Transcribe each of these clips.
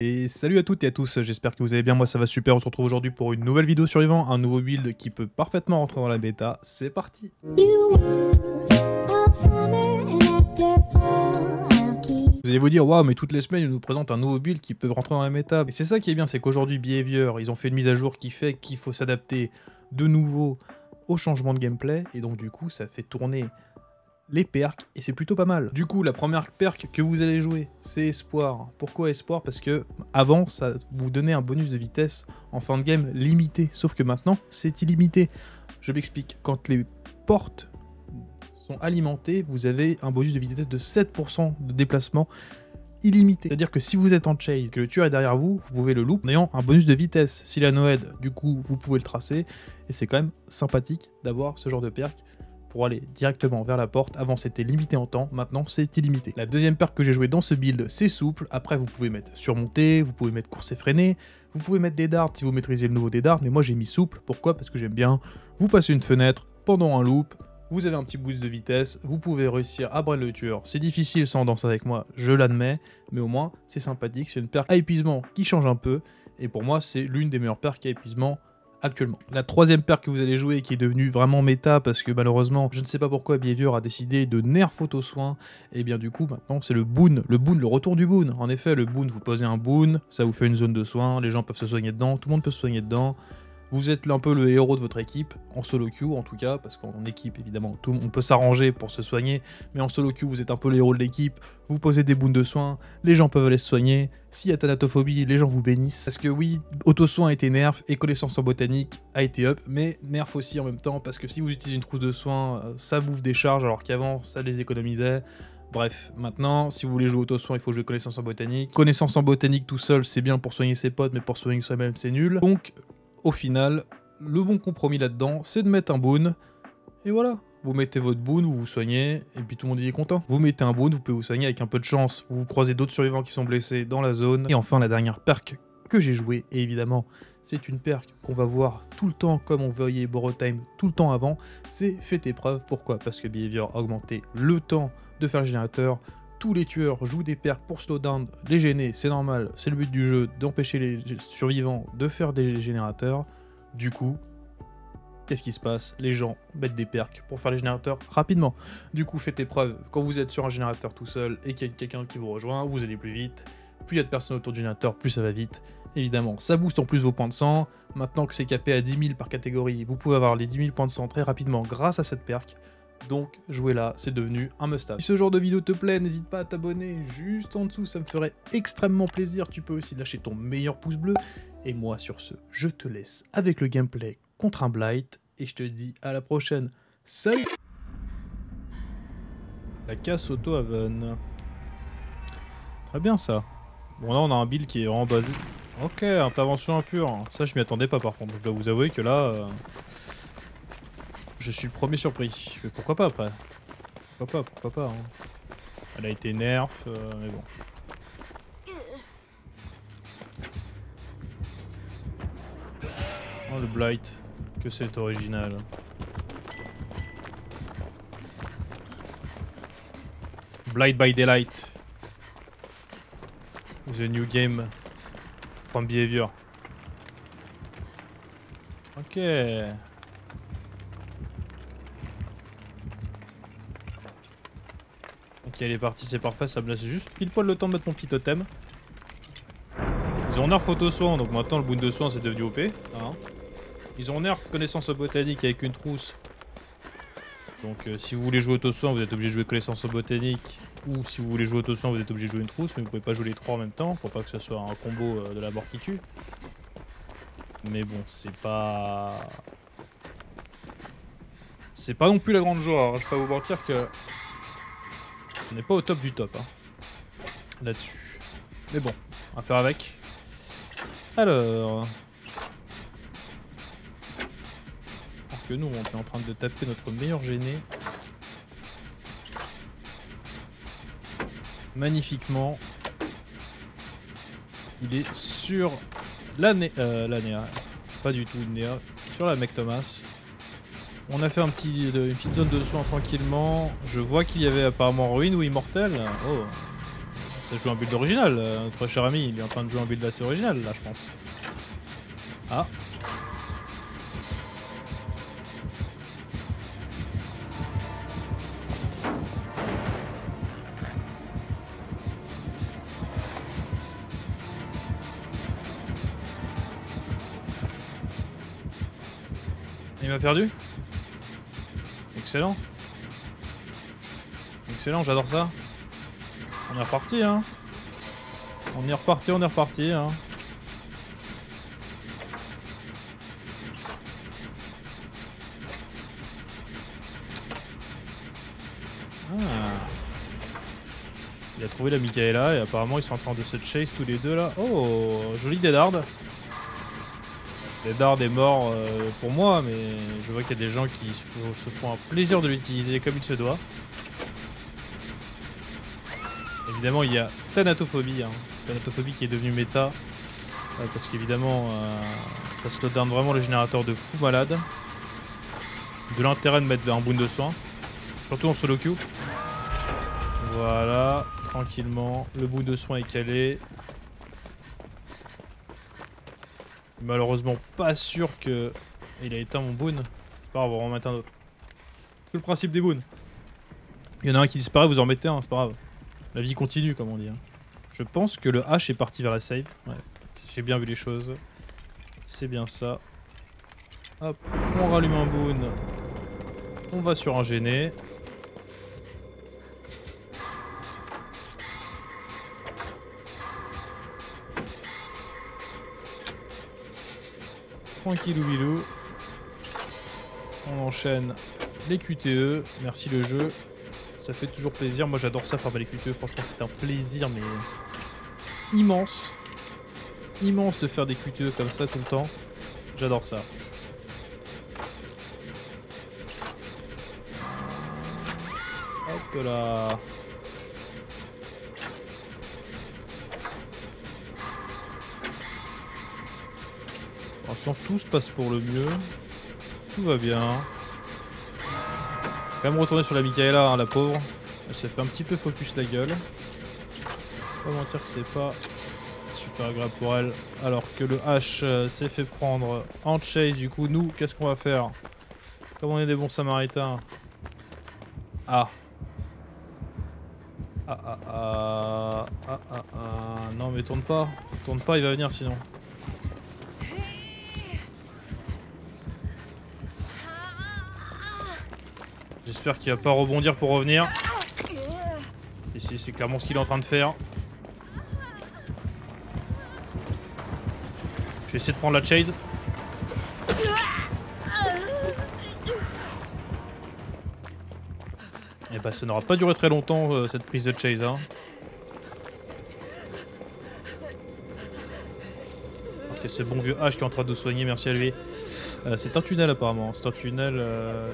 Et salut à toutes et à tous, j'espère que vous allez bien, moi ça va super, on se retrouve aujourd'hui pour une nouvelle vidéo sur Yvan, un nouveau build qui peut parfaitement rentrer dans la bêta, c'est parti. Vous allez vous dire, waouh, mais toutes les semaines, ils nous présentent un nouveau build qui peut rentrer dans la méta. Et c'est ça qui est bien, c'est qu'aujourd'hui, Behavior, ils ont fait une mise à jour qui fait qu'il faut s'adapter de nouveau au changement de gameplay. Et donc, du coup, ça fait tourner les perks, et c'est plutôt pas mal. Du coup, la première perk que vous allez jouer, c'est Espoir. Pourquoi Espoir? Parce que avant, ça vous donnait un bonus de vitesse en fin de game limité, sauf que maintenant, c'est illimité. Je m'explique, quand les portes sont alimentées, vous avez un bonus de vitesse de 7% de déplacement illimité. C'est-à-dire que si vous êtes en chase, que le tueur est derrière vous, vous pouvez le loop en ayant un bonus de vitesse. Si la Noed, du coup, vous pouvez le tracer, et c'est quand même sympathique d'avoir ce genre de perk pour aller directement vers la porte. Avant c'était limité en temps, maintenant c'est illimité. La deuxième perk que j'ai joué dans ce build, c'est souple. Après vous pouvez mettre surmonter, vous pouvez mettre course effrénée, vous pouvez mettre des darts si vous maîtrisez le nouveau des darts, mais moi j'ai mis souple. Pourquoi? Parce que j'aime bien. Vous passez une fenêtre pendant un loop, vous avez un petit boost de vitesse, vous pouvez réussir à brain le tueur. C'est difficile sans danser avec moi, je l'admets, mais au moins c'est sympathique, c'est une perk à épuisement qui change un peu, et pour moi c'est l'une des meilleures perks à épuisement actuellement. La troisième paire que vous allez jouer qui est devenue vraiment méta parce que malheureusement je ne sais pas pourquoi Behavior a décidé de nerf photo soin et bien du coup maintenant c'est le boon, le boon, le retour du boon. En effet le boon vous posez un boon, ça vous fait une zone de soins, les gens peuvent se soigner dedans, tout le monde peut se soigner dedans. Vous êtes un peu le héros de votre équipe, en solo queue en tout cas, parce qu'en équipe évidemment, on peut s'arranger pour se soigner, mais en solo queue vous êtes un peu le héros de l'équipe, vous posez des boons de soins, les gens peuvent aller se soigner, s'il y a thanatophobie, les gens vous bénissent. Parce que oui, auto-soin a été nerf et connaissance en botanique a été up, mais nerf aussi en même temps, parce que si vous utilisez une trousse de soins, euh, ça bouffe des charges alors qu'avant ça les économisait. Bref, maintenant, si vous voulez jouer auto-soin, il faut jouer connaissance en botanique. Connaissance en botanique tout seul, c'est bien pour soigner ses potes, mais pour soigner soi-même, c'est nul. Donc, au final, le bon compromis là-dedans, c'est de mettre un boon. Et voilà, vous mettez votre boon, vous vous soignez, et puis tout le monde est content. Vous mettez un boon, vous pouvez vous soigner avec un peu de chance. Vous, croisez d'autres survivants qui sont blessés dans la zone. Et enfin, la dernière perk que j'ai jouée, et évidemment, c'est une perk qu'on va voir tout le temps comme on voyait Borotime tout le temps avant, c'est fait épreuve. Pourquoi? Parce que Behavior a augmenté le temps de faire le générateur, tous les tueurs jouent des perks pour slowdown, les gêner, c'est normal, c'est le but du jeu d'empêcher les survivants de faire des générateurs. Du coup, qu'est-ce qui se passe? Les gens mettent des perks pour faire les générateurs rapidement. Du coup, faites épreuve. Quand vous êtes sur un générateur tout seul et qu'il y a quelqu'un qui vous rejoint, vous allez plus vite. Plus il y a de personnes autour du générateur, plus ça va vite. Évidemment, ça booste en plus vos points de sang. Maintenant que c'est capé à 10 000 par catégorie, vous pouvez avoir les 10 000 points de sang très rapidement grâce à cette perk. Donc jouer là, c'est devenu un must-have. Si ce genre de vidéo te plaît, n'hésite pas à t'abonner juste en dessous, ça me ferait extrêmement plaisir. Tu peux aussi lâcher ton meilleur pouce bleu. Et moi, sur ce, je te laisse avec le gameplay contre un Blight. Et je te dis à la prochaine. Salut La casse auto-haven. Très bien ça. Bon là on a un build qui est vraiment basé... Ok, intervention impure. Ça je m'y attendais pas par contre. Je dois vous avouer que là... Euh, je suis le premier surpris. Mais pourquoi pas après Pourquoi pas, pourquoi pas. Hein. Elle a été nerf, euh, mais bon. Oh le Blight, que c'est original. Blight by Daylight. The new game from behavior. Ok. Ok, elle est partie, c'est parfait, ça me laisse juste pile poil le temps de mettre mon petit totem. Ils ont nerf photo soin, donc maintenant le boon de soin c'est devenu OP. Hein. Ils ont nerf connaissance botanique avec une trousse. Donc euh, si vous voulez jouer auto soin, vous êtes obligé de jouer connaissance botanique. Ou si vous voulez jouer auto soin, vous êtes obligé de jouer une trousse, mais vous pouvez pas jouer les trois en même temps pour pas que ce soit un combo euh, de la mort qui tue. Mais bon, c'est pas... C'est pas non plus la grande joie, hein. je vais pas vous mentir que on n'est pas au top du top. Hein, Là-dessus. Mais bon, on va faire avec. Alors... Alors que nous, on est en train de taper notre meilleur gêné. Magnifiquement. Il est sur la, euh, la Néa. Pas du tout Néa. Sur la mec Thomas. On a fait une petite zone de soins tranquillement. Je vois qu'il y avait apparemment ruine ou immortel. Oh, Ça joue un build original, euh, notre cher ami, il est en train de jouer un build assez original là je pense. Ah. Il m'a perdu? Excellent. Excellent, j'adore ça. On est reparti, hein. On est reparti, on est reparti, hein. Ah. Il a trouvé la Michaela et apparemment ils sont en train de se chase tous les deux là. Oh, joli Deadard. Deadard est mort euh, pour moi, mais je vois qu'il y a des gens qui se font, se font un plaisir de l'utiliser comme il se doit. Évidemment, il y a Thanatophobie, hein. Thanatophobie qui est devenue méta. euh, parce qu'évidemment, euh, ça slow down vraiment le générateur de fou malade. De l'intérêt de mettre un boon de soin. Surtout en solo queue. Voilà, tranquillement. Le bout de soin est calé. Malheureusement, pas sûr que. Il a éteint mon boon. C'est pas grave, on va en mettre un autre. C'est le principe des boons. Il y en a un qui disparaît, vous en mettez un, c'est pas grave. La vie continue, comme on dit. hein. Je pense que le H est parti vers la save. Ouais, j'ai bien vu les choses. C'est bien ça. Hop, on rallume un boon. On va sur un gêné. Tranquillou bilou. On enchaîne les QTE. Merci le jeu. Ça fait toujours plaisir. Moi j'adore ça faire les QTE. Franchement c'est un plaisir mais immense. Immense de faire des QTE comme ça tout le temps. J'adore ça. Hop là. Pour l'instant, tout se passe pour le mieux. Tout va bien. Quand même retourner sur la Michaela, hein, la pauvre. Elle s'est fait un petit peu focus la gueule. Pas mentir que c'est pas super agréable pour elle. Alors que le H euh, s'est fait prendre en chase. Du coup, nous, qu'est-ce qu'on va faire? Comme on est des bons samaritains. Ah. Ah ah ah. Ah ah ah. Non mais tourne pas. Tourne pas, il va venir sinon. J'espère qu'il va pas rebondir pour revenir. Ici, c'est clairement ce qu'il est en train de faire. Je vais essayer de prendre la chase. Et bah, ça n'aura pas duré très longtemps euh, cette prise de chase. Hein. Ok, ce bon vieux H qui est en train de soigner, merci à lui. Euh, c'est un tunnel apparemment. C'est un tunnel. euh,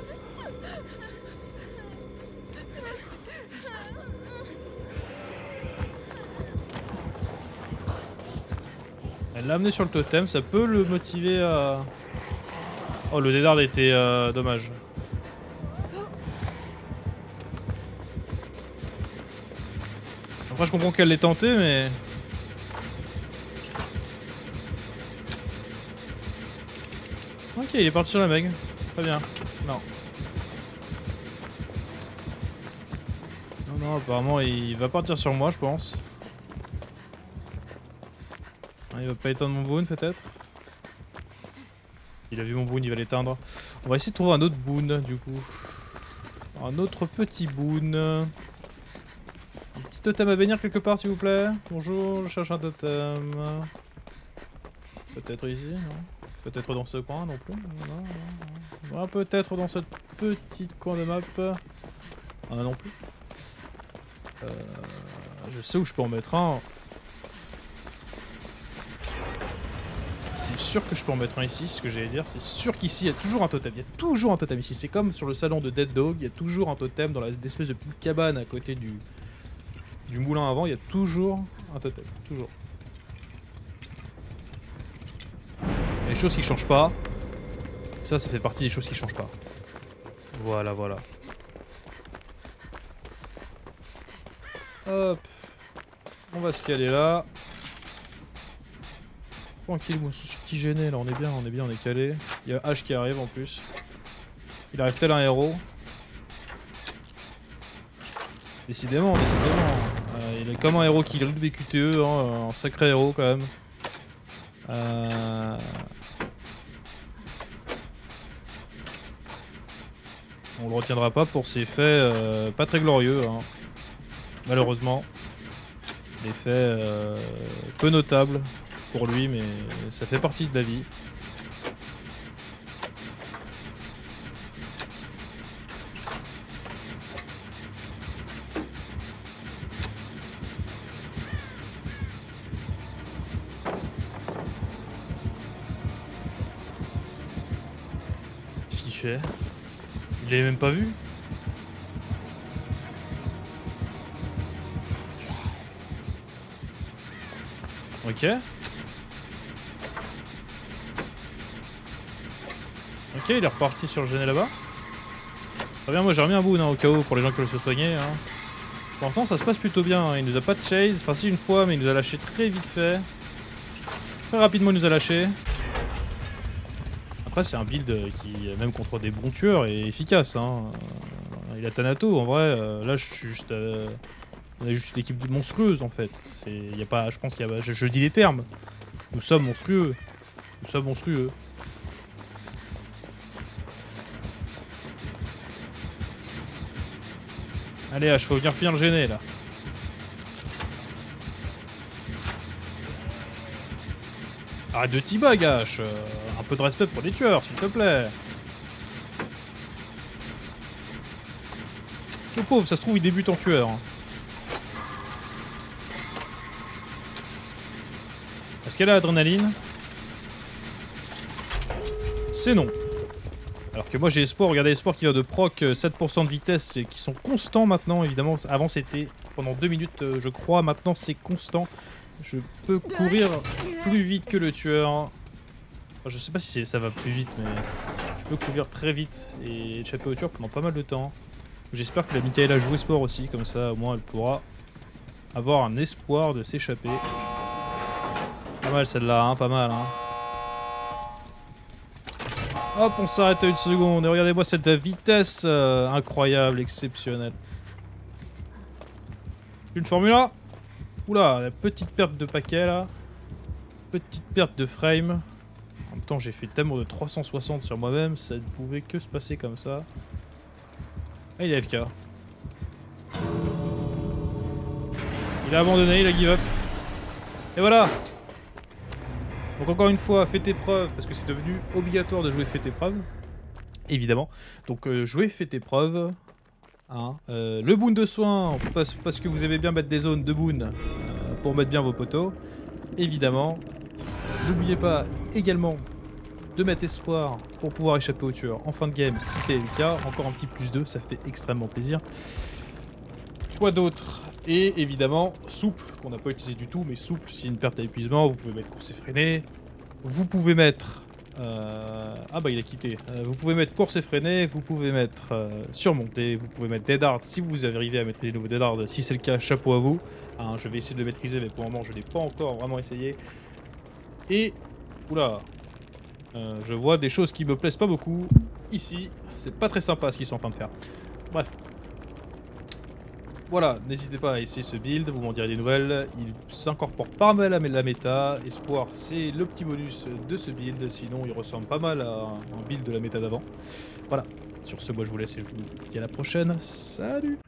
Elle l'a amené sur le totem, ça peut le motiver à... Oh, le dédard était euh, dommage. Après, je comprends qu'elle l'ait tenté, mais... Ok, il est parti sur la meg. Très bien. Non. Non, non, apparemment, il va partir sur moi, je pense. Ah, il va pas éteindre mon boon peut-être Il a vu mon boon, il va l'éteindre. On va essayer de trouver un autre boon du coup. Un autre petit boon. Un petit totem à venir quelque part s'il vous plaît. Bonjour, je cherche un totem. Peut-être ici, non Peut-être dans ce coin non plus Non. Ah, peut-être dans ce petit coin de map. Ah non plus. Euh, je sais où je peux en mettre un. C'est sûr que je peux en mettre un ici, ce que j'allais dire. C'est sûr qu'ici, il y a toujours un totem. Il y a toujours un totem ici. C'est comme sur le salon de Dead Dog, il y a toujours un totem dans l'espèce de petite cabane à côté du, du moulin avant. Il y a toujours un totem. Toujours. Il y a des choses qui changent pas. Ça, ça fait partie des choses qui changent pas. Voilà, voilà. Hop. On va se caler là. Tranquille, mon petit gêné là, on est bien, on est bien, on est calé. Il y a H qui arrive en plus. Il arrive tel un héros. Décidément, décidément. Euh, il est comme un héros qui grille des QTE, hein, un sacré héros quand même. Euh... On le retiendra pas pour ses faits euh, pas très glorieux, hein. malheureusement. Des faits euh, peu notables pour lui, mais ça fait partie de la vie. Qu'est-ce qu'il fait? Il l'avait même pas vu? Ok. Ok, il est reparti sur le gêné là-bas. Très bien, moi j'ai remis un bout au cas où pour les gens qui veulent se soigner. Hein. Pour l'instant, ça se passe plutôt bien. hein. Il nous a pas de chase. Enfin, si, une fois, mais il nous a lâché très vite fait. Très rapidement, il nous a lâché. Après, c'est un build qui, même contre des bons tueurs, est efficace. Hein. Euh, Il a Thanato, en vrai. euh, là, je suis juste. euh, on est juste une équipe monstrueuse, en fait. Y a pas, je pense qu'il y a. Je dis les termes. Nous sommes monstrueux. Nous sommes monstrueux. Allez, H, faut venir finir le gêner là. Arrête de T-bag, H. euh, un peu de respect pour les tueurs, s'il te plaît. Le pauvre, ça se trouve, il débute en tueur. hein. Est-ce qu'elle a l'adrénaline? C'est non. Alors que moi j'ai espoir, regardez espoir qui va de proc euh, 7% de vitesse et qui sont constants maintenant évidemment. Avant c'était pendant 2 minutes euh, je crois, maintenant c'est constant. Je peux courir plus vite que le tueur. Je sais pas si ça va plus vite mais je peux courir très vite et échapper au tueur pendant pas mal de temps. J'espère que la Michael a joué sport aussi, comme ça au moins elle pourra avoir un espoir de s'échapper. Pas mal celle-là, hein, pas mal. Hein. Hop, on s'arrête à une seconde et regardez-moi cette vitesse euh, incroyable, exceptionnelle. Une Formule 1 Oula, la petite perte de paquet là. Petite perte de frame. En même temps, j'ai fait tellement de 360 sur moi-même, ça ne pouvait que se passer comme ça. Ah, il est AFK. Il a abandonné, il a give up. Et voilà donc encore une fois, fais tes preuves, parce que c'est devenu obligatoire de jouer fais tes preuves. Évidemment. Donc euh, jouez fais tes preuves. Hein. Euh, le boon de soin, parce, parce que vous aimez bien mettre des zones de boon euh, pour mettre bien vos poteaux. Évidemment. N'oubliez pas également de mettre espoir pour pouvoir échapper au tueur en fin de game si c'est le cas. Encore un petit plus 2, ça fait extrêmement plaisir. Quoi d'autre? Et évidemment, souple, qu'on n'a pas utilisé du tout, mais souple, a une perte à épuisement, vous pouvez mettre course effrénée. Vous pouvez mettre... euh, Ah bah il a quitté. Euh, vous pouvez mettre course effrénée, vous pouvez mettre euh, surmonter, vous pouvez mettre dead hard si vous arrivé à maîtriser le nouveau dead hard. Si c'est le cas, chapeau à vous. Hein, je vais essayer de le maîtriser, mais pour le moment je n'ai pas encore vraiment essayé. Et... Oula euh, Je vois des choses qui me plaisent pas beaucoup. Ici, c'est pas très sympa ce qu'ils sont en train de faire. Bref, voilà, n'hésitez pas à essayer ce build, vous m'en direz des nouvelles. Il s'incorpore pas mal à la méta. Espoir, c'est le petit bonus de ce build. Sinon, il ressemble pas mal à un build de la méta d'avant. Voilà, sur ce, moi je vous laisse et je vous dis à la prochaine. Salut